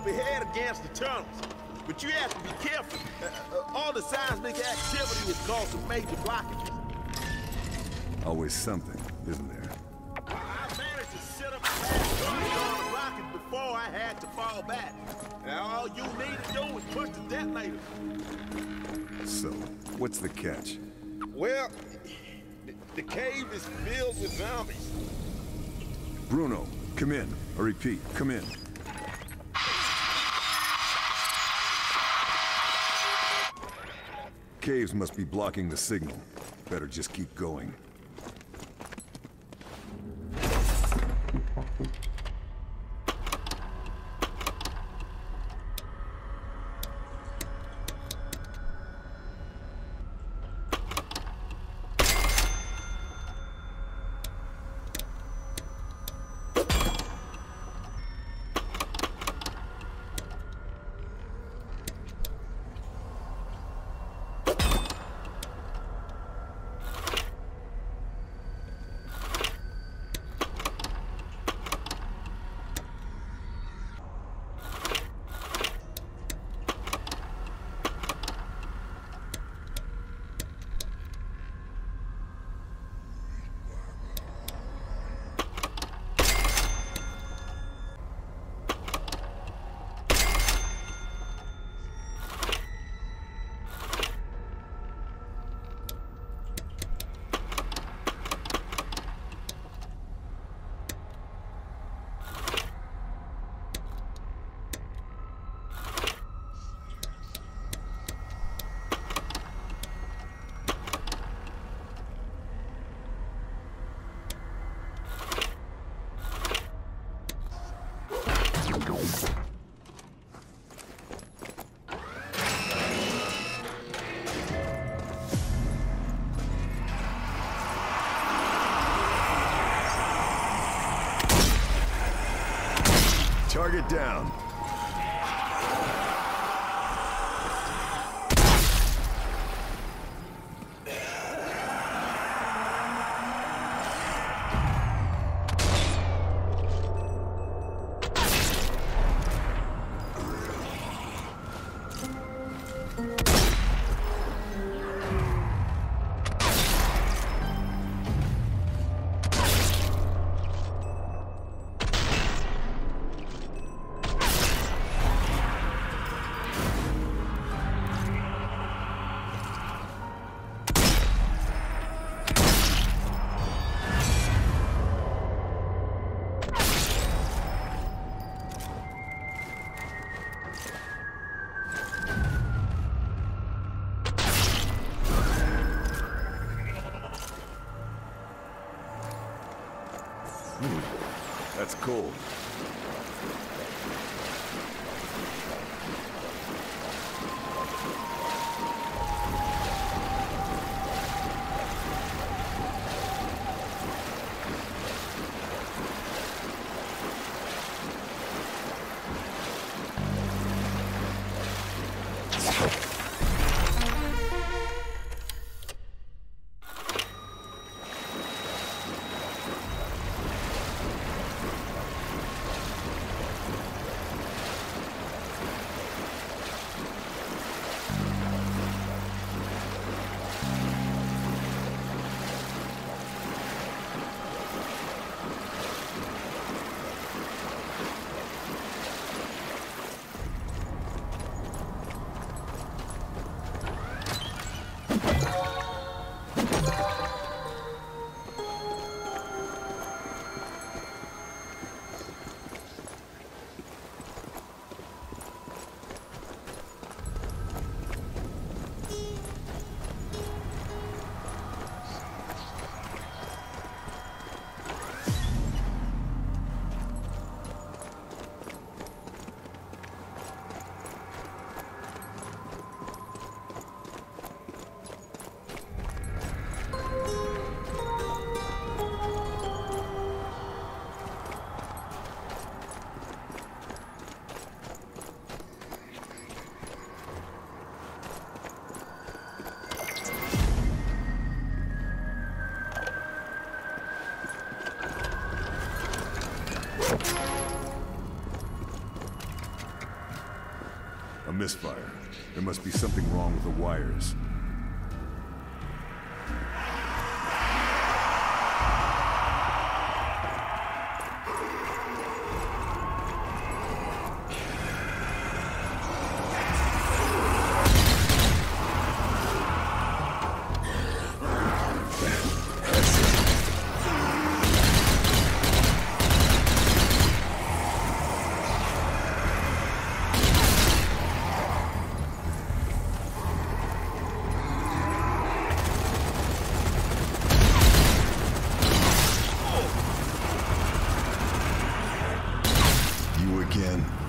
up ahead against the tunnels. But you have to be careful. Uh, uh, all the seismic activity has caused some major blockages. Always something, isn't there? I managed to set up a on the rocket before I had to fall back. Now all you need to do is push the detonator. So, what's the catch? Well, the, the cave is filled with zombies. Bruno, come in. I repeat, come in. Caves must be blocking the signal. Better just keep going. Down. Misfire. There must be something wrong with the wires. Again.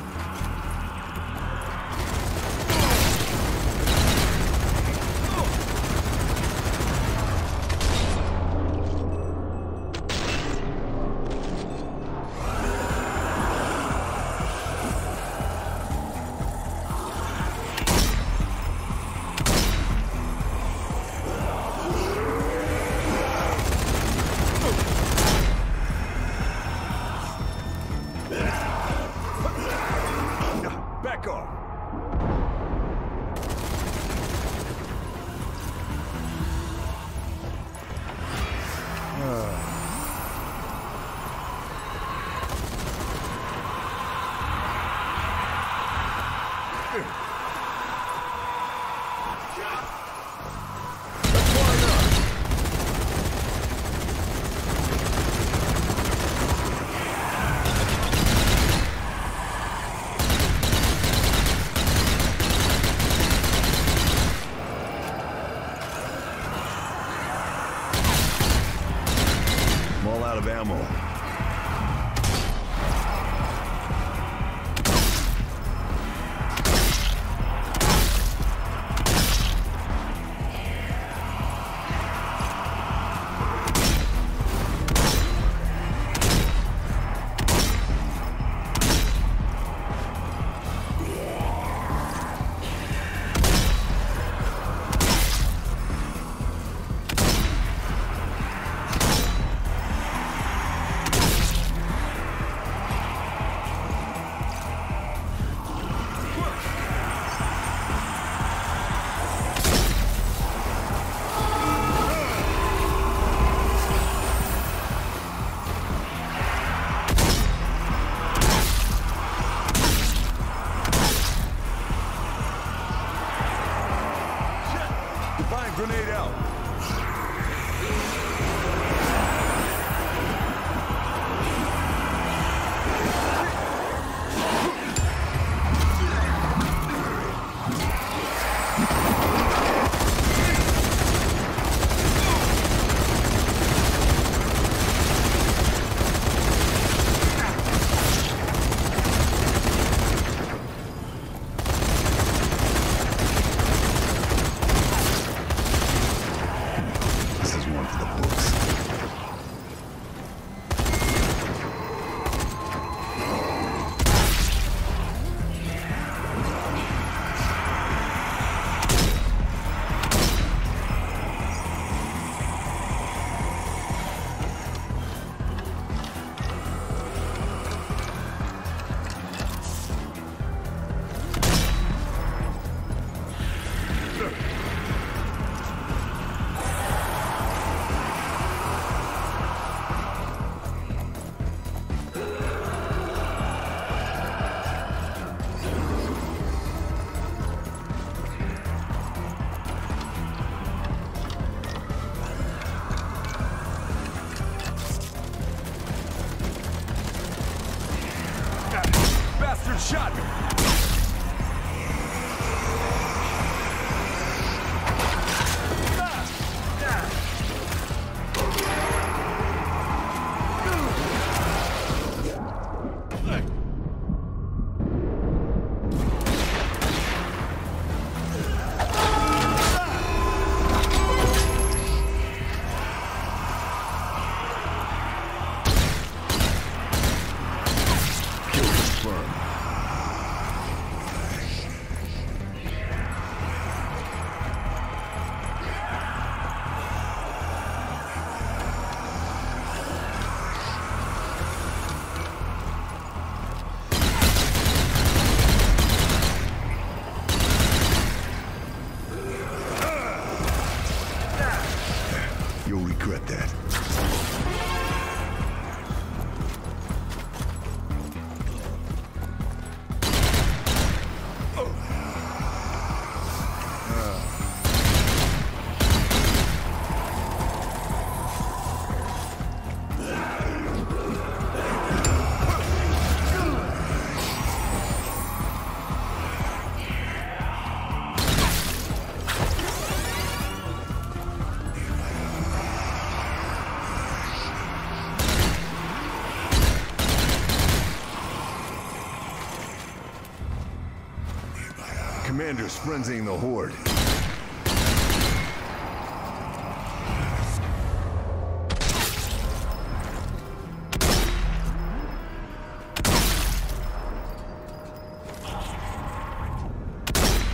Commander's frenzying the Horde.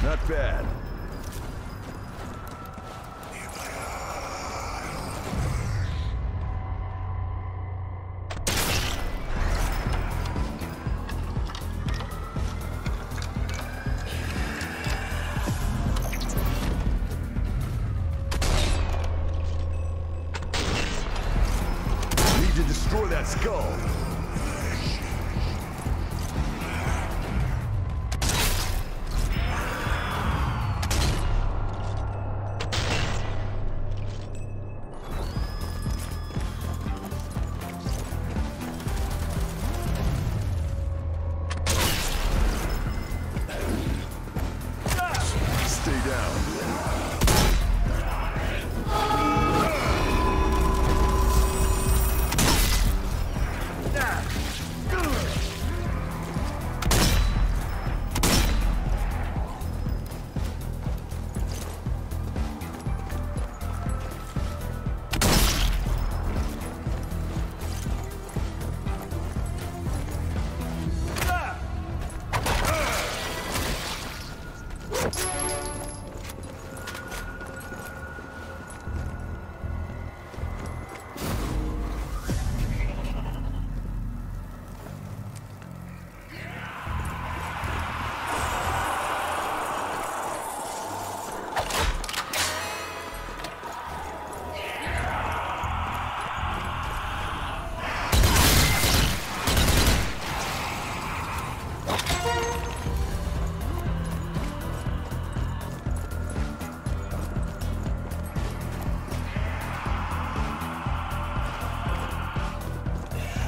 Not bad.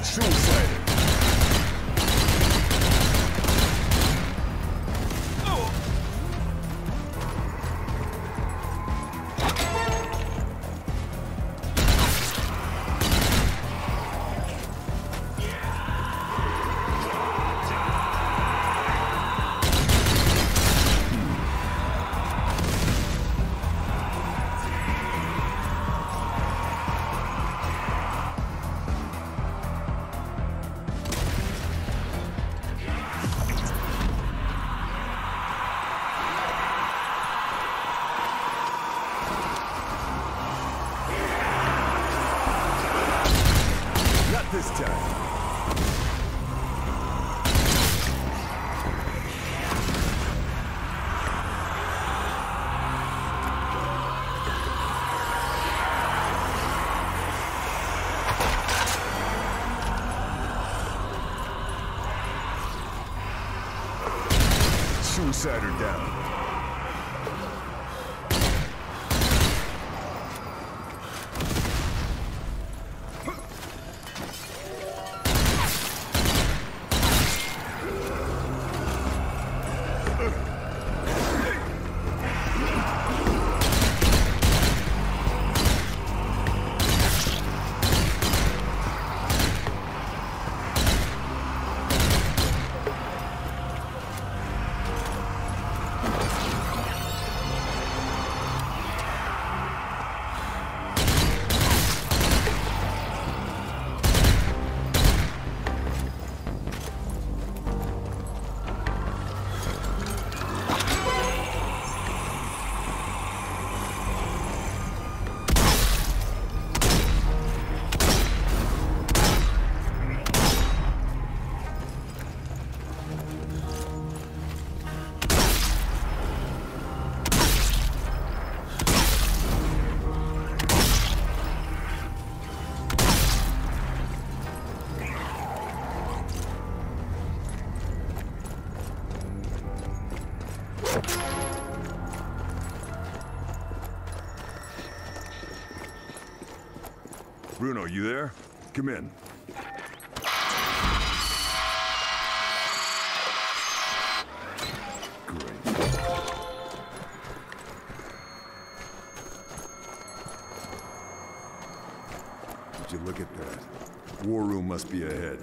Suicide. Suicider down. Bruno, you there? Come in. Great. Would you look at that? War room must be ahead.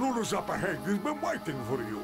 Bruno's up ahead. He's been waiting for you.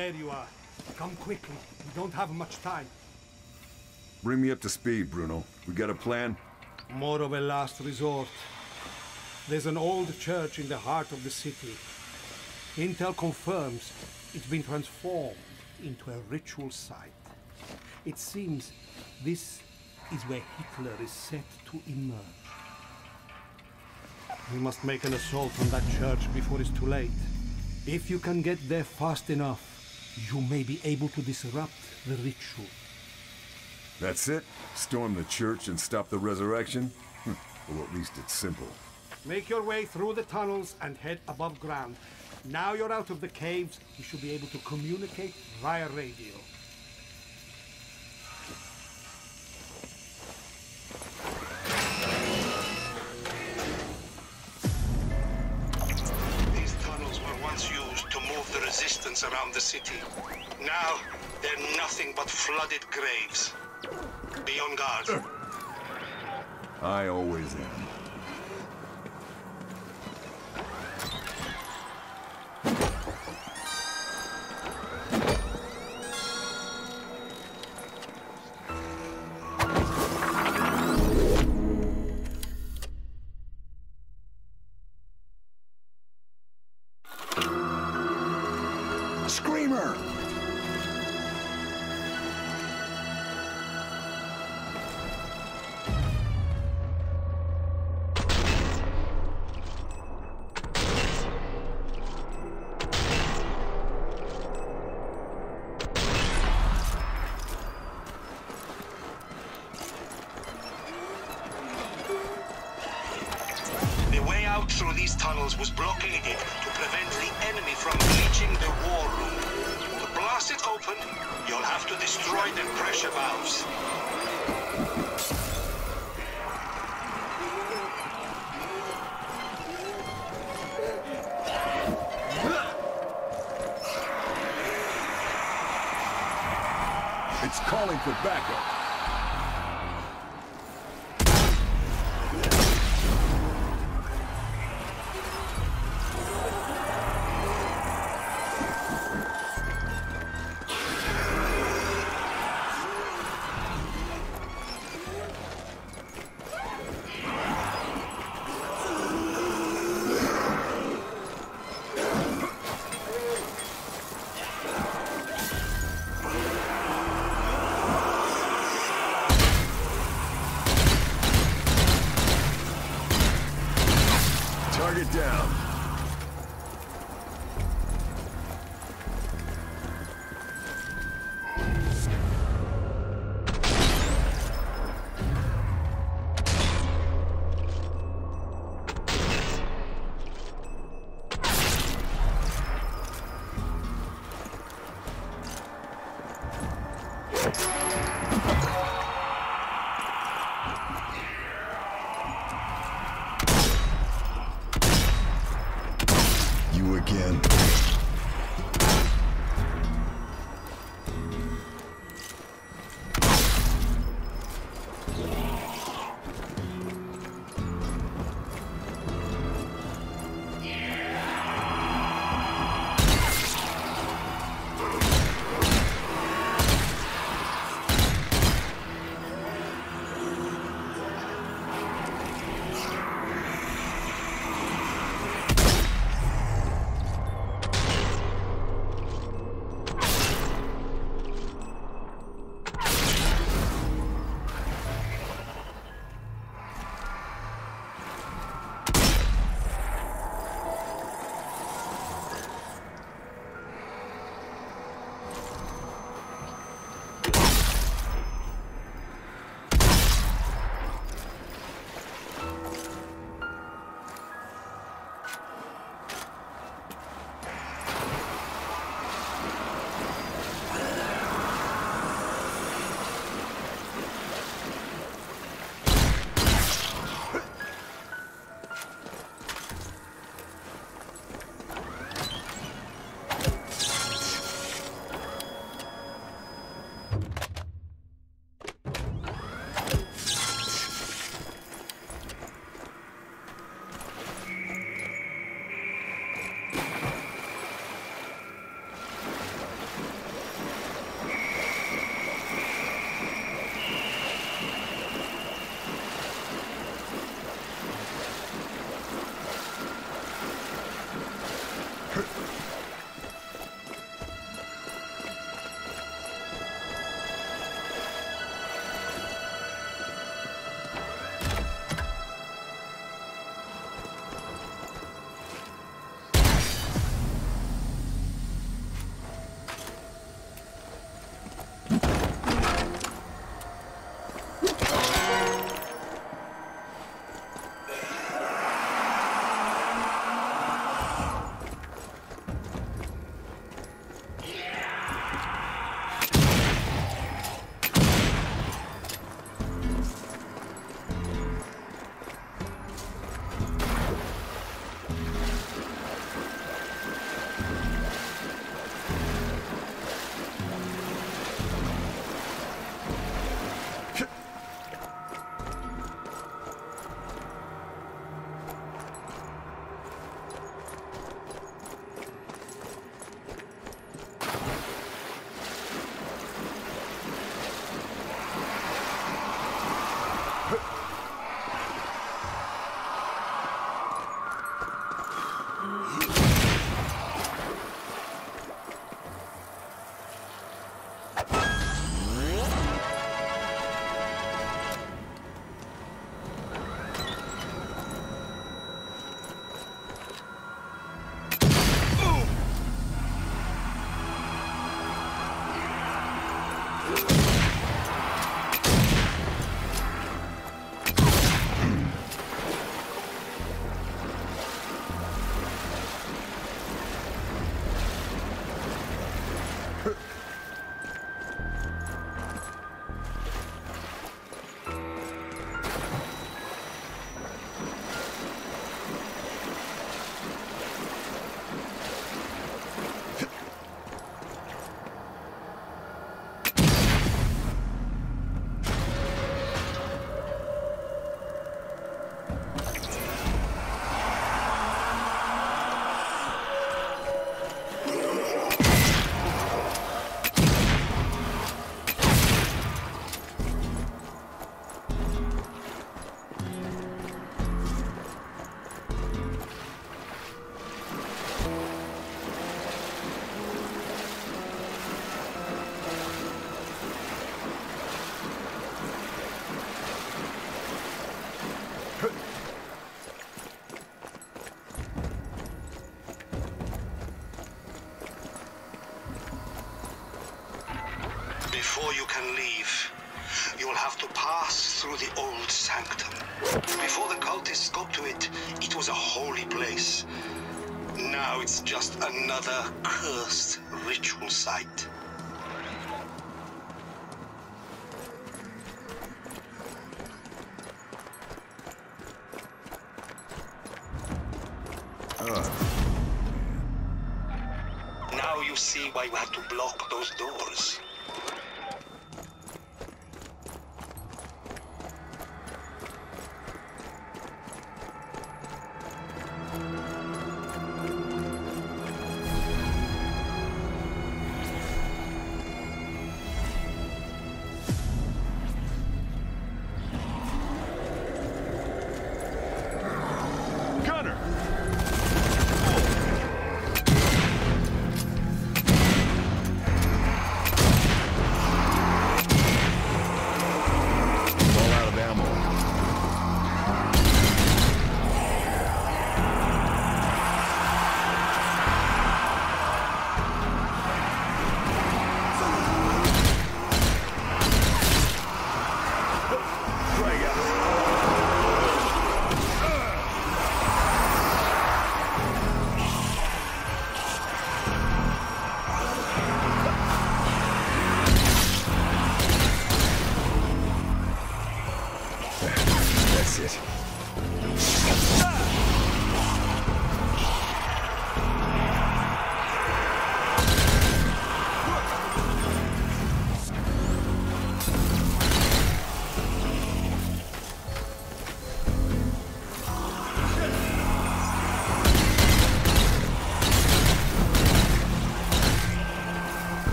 There you are. Come quickly. We don't have much time. Bring me up to speed, Bruno. We got a plan? More of a last resort. There's an old church in the heart of the city. Intel confirms it's been transformed into a ritual site. It seems this is where Hitler is set to emerge. We must make an assault on that church before it's too late. If you can get there fast enough, you may be able to disrupt the ritual. That's it? Storm the church and stop the resurrection? Hm, Well, at least it's simple. Make your way through the tunnels and head above ground. Now you're out of the caves, you should be able to communicate via radio. Around the city. Now, they're nothing but flooded graves. Be on guard. I always am. Tunnels was blockaded to prevent the enemy from reaching the war room. To blast it open, you'll have to destroy the pressure valves. It's calling for backup. Now you see why you had to block those doors.